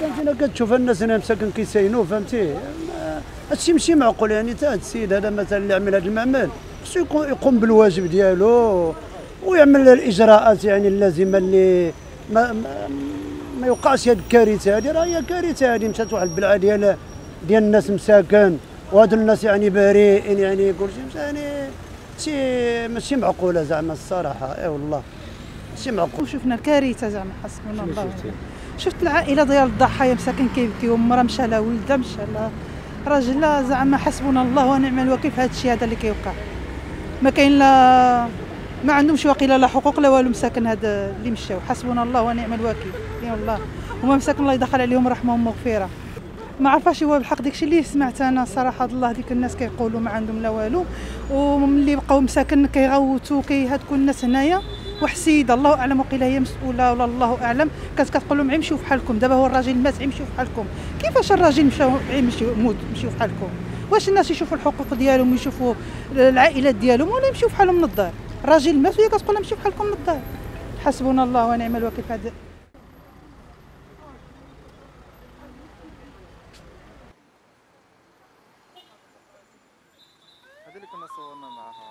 كانت هنا كتشوف الناس هنا مساكن كيساينوا فهمتي؟ هادشي ماشي معقول يعني تا هاد السيد هذا مثلا اللي عمل هذا المعمل خصو يقوم- بالواجب ديالو ويعمل الإجراءات يعني اللازمة اللي ما ما, ما يوقعش هاد الكارثة هذه راه هي كارثة هذه مشات واحد البلعة ديال ديال الناس مساكن وهادو الناس يعني بريئين يعني كلشي يعني شي ماشي معقولة زعما الصراحة. إي والله. ماشي معقول؟ وشفنا الكارثة زعما حسبنا الله. شفت العائلة ديال الضحايا مساكن كيبكيو مرا مشى لها ولدها مشى لها راجلها زعما حسبنا الله ونعم الوكيل في هذا الشيء هذا اللي كيوقع. ما كاين لا ما عندهمش واقيلا لا حقوق لا والو مساكن هذا اللي مشاو. حسبنا الله ونعم الوكيل. يا الله. هما مساكن الله يدخل عليهم رحمة ومغفرة. ما عرفاش هو بالحق داكشي اللي سمعت أنا صراحة. الله ديك الناس كيقولوا ما عندهم لا والو. وملي بقاو مساكن كيغوتوا كيهاتكوا الناس هنايا وحسيده الله أعلم. وقيلا هي مسؤولة ولا الله أعلم. كانت كتقول لهم عيمشيو بحالكم دابا هو الراجل مات عيمشيو بحالكم كيفاش الراجل مشى عيمشيو موت مشيو بحالكم واش الناس يشوفوا الحقوق ديالهم يشوفوا العائلات ديالهم ولا يمشيو بحالهم من الدار؟ الراجل مات وهي كتقول لهم مشيو بحالكم من الدار. حسبنا الله ونعم الوكيل. هذا اللي كنا صورنا معها.